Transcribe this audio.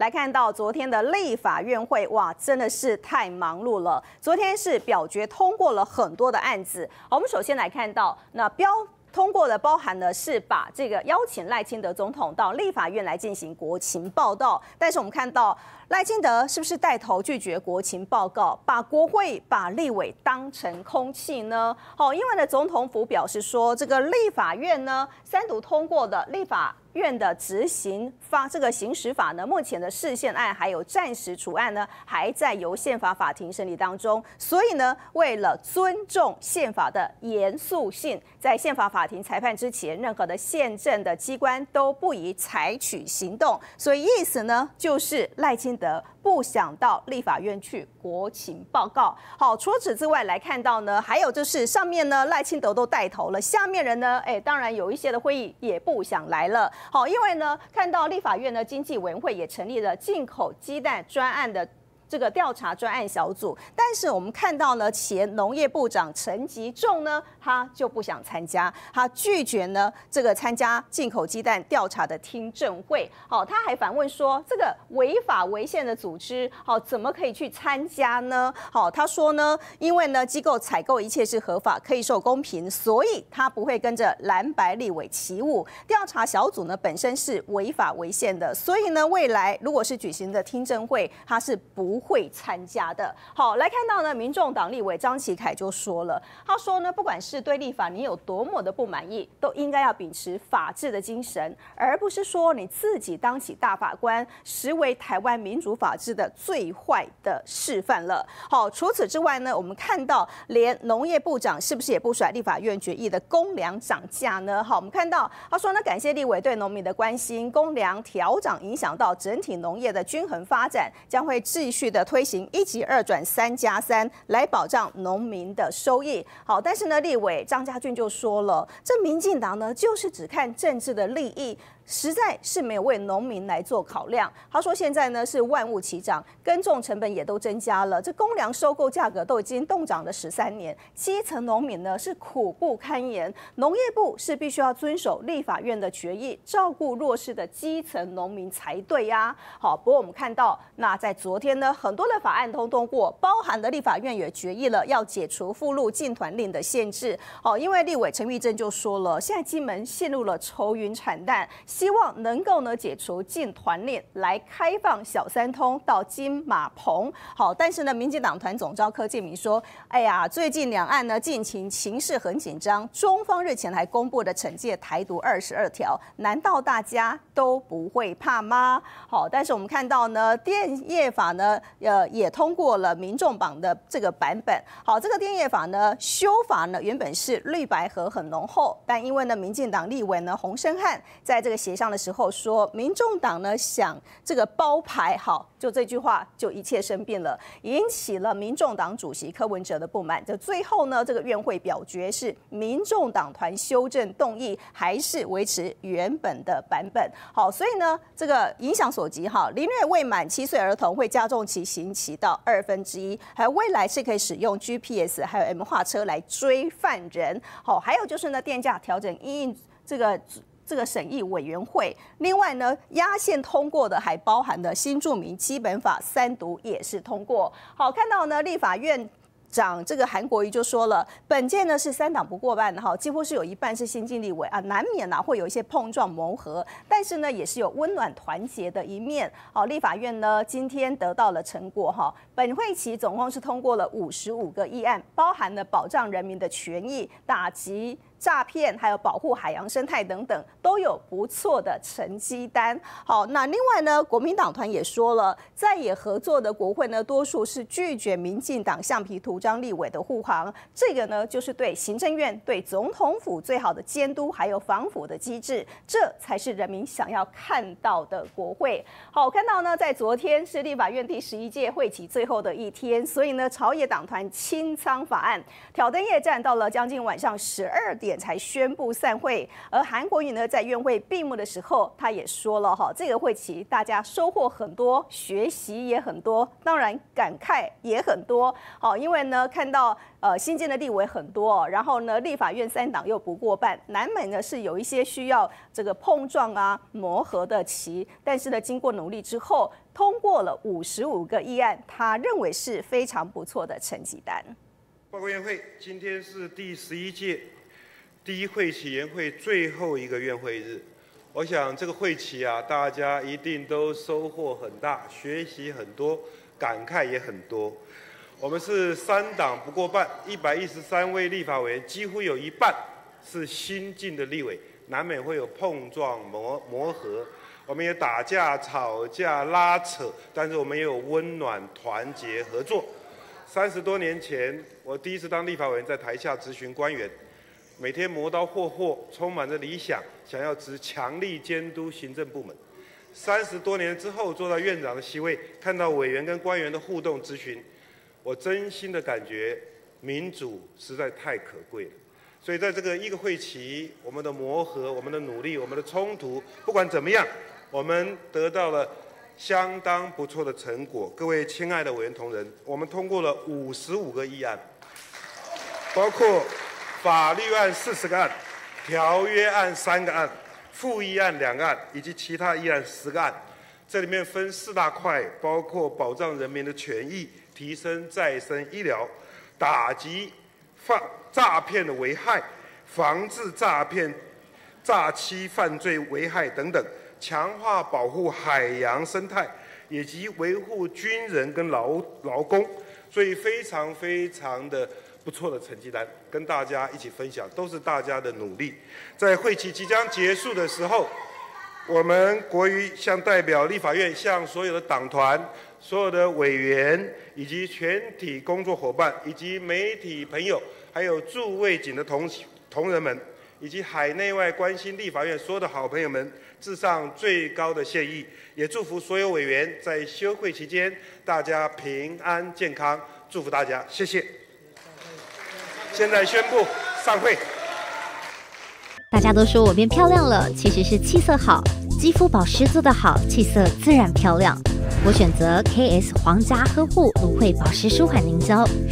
来看到昨天的立法院会，哇，真的是太忙碌了。昨天是表决通过了很多的案子。我们首先来看到那标通过的，包含的是把这个邀请赖清德总统到立法院来进行国情报道。但是我们看到赖清德是不是带头拒绝国情报告，把国会、把立委当成空气呢？好，因为呢，总统府表示说，这个立法院呢三读通过的立法。院的执行法这个行使法呢，目前的释宪案还有暂时处案呢，还在由宪法法庭审理当中。所以呢，为了尊重宪法的严肃性，在宪法法庭裁判之前，任何的宪政的机关都不宜采取行动。所以意思呢，就是赖清德。不想到立法院去国情报告。好，除此之外来看到呢，还有就是上面呢赖清德都带头了，下面人呢，哎，当然有一些的会议也不想来了。好，因为呢看到立法院呢经济委员会也成立了进口鸡蛋专案的。这个调查专案小组，但是我们看到呢，前农业部长陈吉仲呢，他就不想参加，他拒绝呢这个参加进口鸡蛋调查的听证会。好，他还反问说，这个违法违宪的组织，好，怎么可以去参加呢？好，他说呢，因为呢机构采购一切是合法，可以受公平，所以他不会跟着蓝白立委起舞。调查小组呢本身是违法违宪的，所以呢未来如果是举行的听证会，他是不。会参加的，好来看到呢，民众党立委张启凯就说了，他说呢，不管是对立法你有多么的不满意，都应该要秉持法治的精神，而不是说你自己当起大法官，实为台湾民主法治的最坏的示范了。好，除此之外呢，我们看到连农业部长是不是也不甩立法院决议的公粮涨价呢？好，我们看到他说呢，感谢立委对农民的关心，公粮调涨影响到整体农业的均衡发展，将会继续。的推行一级二转三加三来保障农民的收益。好，但是呢，立委张家俊就说了，这民进党呢就是只看政治的利益。实在是没有为农民来做考量。他说现在呢是万物齐涨，耕种成本也都增加了，这公粮收购价格都已经冻涨了十三年，基层农民呢是苦不堪言。农业部是必须要遵守立法院的决议，照顾弱势的基层农民才对呀。好，不过我们看到，那在昨天呢，很多的法案通通过，包含的立法院也决议了要解除附录禁团令的限制。好，因为立委陈玉珍就说了，现在金门陷入了愁云惨淡。希望能够呢解除禁团链，来开放小三通到金马棚。好，但是呢，民进党团总召柯建明说：“哎呀，最近两岸呢，近情情势很紧张。中方日前还公布的惩戒台独二十二条，难道大家都不会怕吗？”好，但是我们看到呢，电业法呢，呃，也通过了民众榜的这个版本。好，这个电业法呢，修法呢，原本是绿白合很浓厚，但因为呢，民进党立委呢，洪生汉在这个。商的时候说，民众党呢想这个包牌，好，就这句话就一切生变了，引起了民众党主席柯文哲的不满。就最后呢，这个院会表决是民众党团修正动议，还是维持原本的版本。好，所以呢，这个影响所及，哈，凌虐未满七岁儿童会加重其刑期到二分之一，还有未来是可以使用 GPS 还有 M 化车来追犯人。好，还有就是呢，电价调整因这个。这个审议委员会，另外呢，压线通过的还包含的新著名基本法三读也是通过。好，看到呢，立法院长这个韩国瑜就说了，本届呢是三党不过半的哈，几乎是有一半是新进立委啊，难免呐会有一些碰撞磨合，但是呢也是有温暖团结的一面。好，立法院呢今天得到了成果哈，本会期总共是通过了五十五个议案，包含了保障人民的权益、打击。诈骗，还有保护海洋生态等等，都有不错的成绩单。好，那另外呢，国民党团也说了，在野合作的国会呢，多数是拒绝民进党橡皮图章立委的护航。这个呢，就是对行政院、对总统府最好的监督，还有防腐的机制，这才是人民想要看到的国会。好，看到呢，在昨天是立法院第十一届会期最后的一天，所以呢，朝野党团清仓法案，挑灯夜战到了将近晚上十二点。才宣布散会。而韩国瑜呢，在院会闭幕的时候，他也说了哈，这个会期大家收获很多，学习也很多，当然感慨也很多。好，因为呢，看到呃新建的立委很多，然后呢，立法院三党又不过半，南美呢是有一些需要这个碰撞啊磨合的期，但是呢，经过努力之后，通过了五十五个议案，他认为是非常不错的成绩单。报告院会，今天是第十一届第一会期研会最后一个院会日。我想这个会期啊，大家一定都收获很大，学习很多，感慨也很多。我们是三党不过半，一百一十三位立法委员，几乎有一半是新进的立委，难免会有碰撞磨磨合。我们也打架、吵架、拉扯，但是我们也有温暖、团结、合作。三十多年前，我第一次当立法委员，在台下咨询官员，每天磨刀霍霍，充满着理想，想要执强力监督行政部门。三十多年之后，坐到院长的席位，看到委员跟官员的互动咨询，我真心的感觉，民主实在太可贵了。所以在这个一个会期，我们的磨合、我们的努力、我们的冲突，不管怎么样，我们得到了。相当不错的成果，各位亲爱的委员同仁，我们通过了五十五个议案，包括法律案四十个案，条约案三个案，复议案两个案，以及其他议案十个案。这里面分四大块，包括保障人民的权益、提升再生医疗、打击犯诈骗的危害、防治诈骗、诈欺犯罪危害等等。强化保护海洋生态，以及维护军人跟劳劳工，所以非常非常的不错的成绩单，跟大家一起分享，都是大家的努力。在会期即将结束的时候，我们国瑜向代表立法院，向所有的党团、所有的委员，以及全体工作伙伴，以及媒体朋友，还有驻卫警的同同仁们。以及海内外关心立法院所有的好朋友们，致上最高的谢意，也祝福所有委员在休会期间大家平安健康，祝福大家，谢谢。现在宣布散会。大家都说我变漂亮了，其实是气色好，肌肤保湿做得好，气色自然漂亮。我选择 KS 皇家呵护芦荟保湿舒缓凝胶，